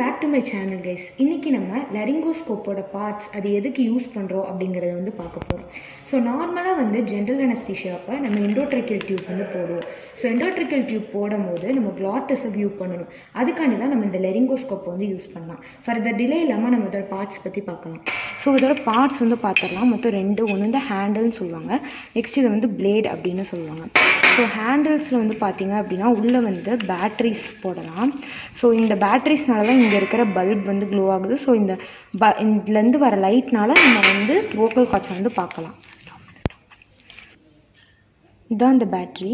Back to my channel guys இன்றைக்கி நம்ம லரிங்கோஸ்கோப்போட parts அது எதுக்கு யூஸ் பண்ணுறோம் அப்படிங்கிறத வந்து பார்க்க போகிறோம் ஸோ நார்மலாக வந்து ஜென்ரல் அனஸ்தீஷியாப்போ நம்ம எண்டோட்ரிக்கல் டியூப் வந்து போடுவோம். ஸோ எண்டோட்ரிக்கல் டியூப் போடும்போது நம்ம கிளாட்டஸை வியூ பண்ணணும். அதுக்காண்டி தான் நம்ம இந்த லெரிங்கோஸ்கோப்பை வந்து யூஸ் பண்ணலாம். ஃபர்தர் டிலே இல்லாமல் நம்ம இதோட பார்ட்ஸ் பற்றி பார்க்கலாம். ஸோ இதோட பார்ட்ஸ் வந்து பார்த்துடலாம். மொத்தம் ரெண்டு ஒன்று வந்து ஹேண்டில்னு சொல்லுவாங்க. நெக்ஸ்ட் இது வந்து பிளேட் அப்படின்னு சொல்லுவாங்க. ஸோ ஹேண்டில்ஸில் வந்து பார்த்தீங்க அப்படின்னா உள்ளே வந்து பேட்ரிஸ் போடலாம். ஸோ இந்த பேட்ரிஸ்னால தான் இங்கே இருக்கிற பல்ப் வந்து க்ளோ ஆகுது. ஸோ இந்த ப இதுலேருந்து வர லைட்னால நம்ம வந்து வோக்கல் கார்ட்ஸை வந்து பார்க்கலாம். இதுதான் இந்த பேட்ரி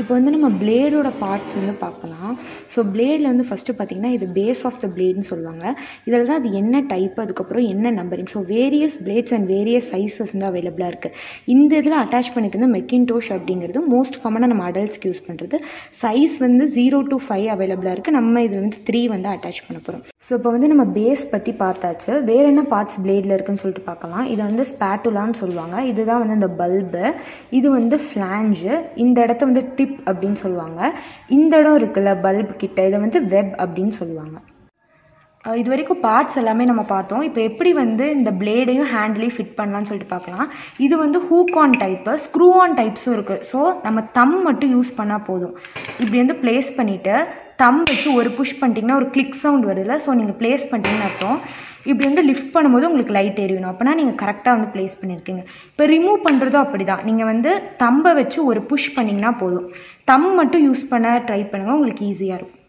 இப்போ வந்து நம்ம பிளேடோட பார்ட்ஸ் வந்து பார்க்கலாம். ஸோ பிளேடில் வந்து ஃபஸ்ட்டு பார்த்திங்கன்னா இது பேஸ் ஆஃப் த பிளேட்னு சொல்லுவாங்க. இதில் தான் அது என்ன டைப் அதுக்கப்புறம் என்ன numbering so various blades and various sizes வந்து அவைலபிளாக இருக்குது இந்த இதில் அட்டாச் பண்ணிக்கிறது மெக்கின்டோஷ் அப்படிங்கிறது மோஸ்ட் காமனாக நம்ம அடல்ட்ஸ்க்கு யூஸ் பண்ணுறது சைஸ் வந்து ஜீரோ டு ஃபைவ் அவைலபிளாக இருக்குது நம்ம இது வந்து த்ரீ வந்து அட்டாச் பண்ண போகிறோம் ஸோ இப்போ வந்து நம்ம பேஸ் பற்றி பார்த்தாச்சு. வேறு என்ன பார்ட்ஸ் பிளேடில் இருக்குன்னு சொல்லிட்டு பார்க்கலாம். இதை வந்து ஸ்பேட்டுலான்னு சொல்லுவாங்க. இதுதான் வந்து இந்த பல்பு இது வந்து ஃப்ளாஞ்சு இந்த இடத்த வந்து டிப் அப்படின்னு சொல்லுவாங்க. இந்த இடம் இருக்குல்ல பல்ப் கிட்ட. இதை வந்து வெப் அப்படின்னு சொல்லுவாங்க. இது வரைக்கும் பார்ட்ஸ் எல்லாமே நம்ம பார்த்தோம். இப்போ எப்படி வந்து இந்த பிளேடையும் ஹேண்டிலையும் ஃபிட் பண்ணலாம்னு சொல்லிட்டு பார்க்கலாம். இது வந்து hook on type screw on டைப்ஸும் இருக்குது ஸோ நம்ம தம் மட்டும் யூஸ் பண்ணால் போதும். இப்படி வந்து ப்ளேஸ் பண்ணிவிட்டு தம் வச்சு ஒரு புஷ் பண்ணிட்டீங்கன்னா ஒரு கிளிக் சவுண்ட் வருதுல்ல? ஸோ நீங்கள் ப்ளேஸ் பண்ணிட்டீங்கன்னு அர்த்தம். இப்படி வந்து லிஃப்ட் பண்ணும்போது உங்களுக்கு லைட் எரியணும் அப்போனா நீங்கள் கரெக்டாக வந்து ப்ளேஸ் பண்ணியிருக்கீங்க இப்போ ரிமூவ் பண்ணுறதும் அப்படி தான் நீங்கள் வந்து தம்பை வச்சு ஒரு புஷ் பண்ணிங்கன்னா போதும். தம் மட்டும் யூஸ் பண்ண ட்ரை பண்ணுங்கள் உங்களுக்கு ஈஸியாக இருக்கும்.